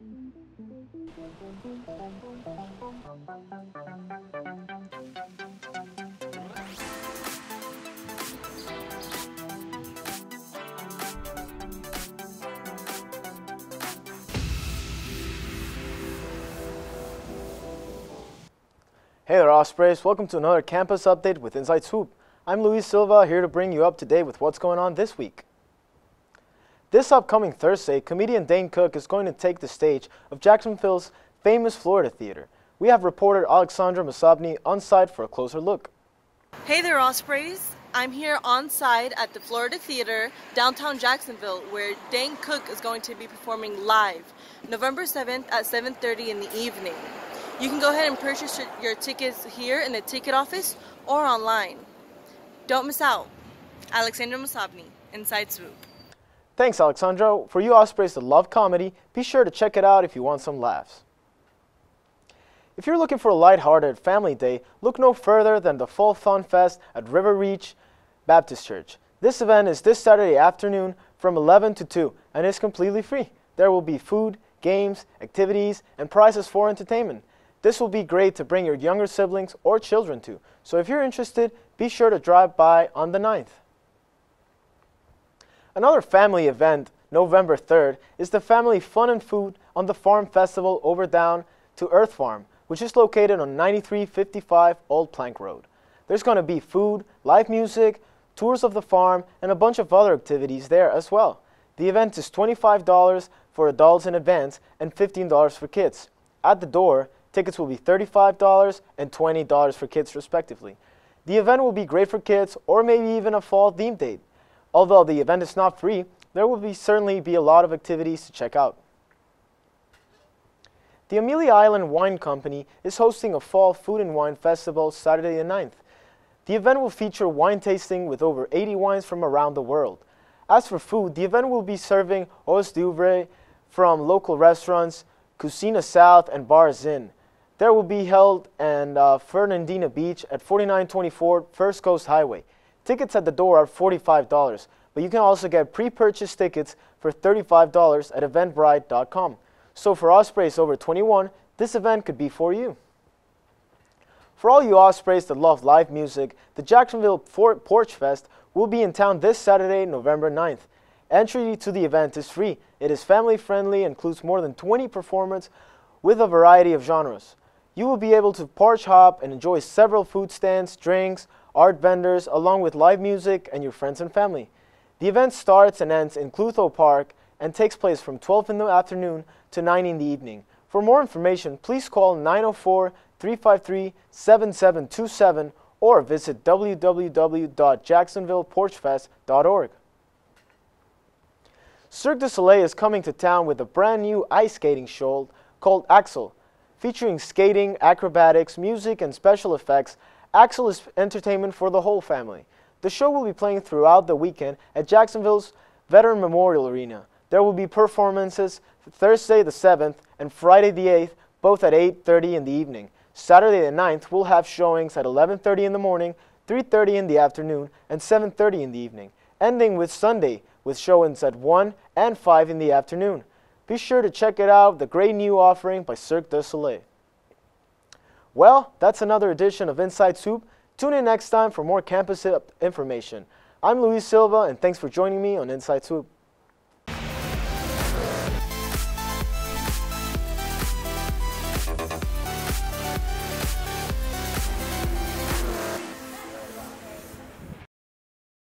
Hey there, Ospreys. Welcome to another campus update with Inside Swoop. I'm Luis Silva, here to bring you up to date with what's going on this week. This upcoming Thursday, comedian Dane Cook is going to take the stage of Jacksonville's famous Florida Theater. We have reporter Alexandra Masabni on site for a closer look. Hey there, Ospreys. I'm here on site at the Florida Theater, downtown Jacksonville, where Dane Cook is going to be performing live November 7th at 7:30 in the evening. You can go ahead and purchase your, tickets here in the ticket office or online. Don't miss out. Alexandra Musabni, Inside Swoop. Thanks, Alexandra. For you Ospreys that love comedy, be sure to check it out if you want some laughs. If you're looking for a lighthearted family day, look no further than the Fall Fun Fest at River Reach Baptist Church. This event is this Saturday afternoon from 11 to 2 and is completely free. There will be food, games, activities, and prizes for entertainment. This will be great to bring your younger siblings or children to. So if you're interested, be sure to drive by on the 9th. Another family event, November 3rd, is the Family Fun and Food on the Farm Festival over down to Earth Farm, which is located on 9355 Old Plank Road. There's going to be food, live music, tours of the farm, and a bunch of other activities there as well. The event is $25 for adults in advance and $15 for kids. At the door, Tickets will be $35 and $20 for kids respectively. The event will be great for kids or maybe even a fall theme date. Although the event is not free, there will be certainly be a lot of activities to check out. The Amelia Island Wine Company is hosting a fall food and wine festival Saturday the 9th. The event will feature wine tasting with over 80 wines from around the world. As for food, the event will be serving hors d'oeuvre from local restaurants, Cucina South and Bar Zinn. There will be held in uh, Fernandina Beach at 4924 First Coast Highway. Tickets at the door are $45, but you can also get pre-purchased tickets for $35 at eventbrite.com. So for Ospreys over 21, this event could be for you. For all you Ospreys that love live music, the Jacksonville Porch Fest will be in town this Saturday, November 9th. Entry to the event is free. It is family friendly, and includes more than 20 performers with a variety of genres. You will be able to porch hop and enjoy several food stands, drinks, art vendors, along with live music and your friends and family. The event starts and ends in Klutho Park and takes place from 12 in the afternoon to 9 in the evening. For more information, please call 904-353-7727 or visit www.jacksonvilleporchfest.org. Cirque du Soleil is coming to town with a brand new ice skating show called Axel. Featuring skating, acrobatics, music, and special effects, Axel is entertainment for the whole family. The show will be playing throughout the weekend at Jacksonville's Veteran Memorial Arena. There will be performances Thursday the 7th and Friday the 8th, both at 8.30 in the evening. Saturday the 9th will have showings at 11.30 in the morning, 3.30 in the afternoon, and 7.30 in the evening, ending with Sunday with showings at 1 and 5 in the afternoon. Be sure to check it out, the great new offering by Cirque du Soleil. Well, that's another edition of Inside Swoop. Tune in next time for more campus information. I'm Luis Silva, and thanks for joining me on Inside Swoop.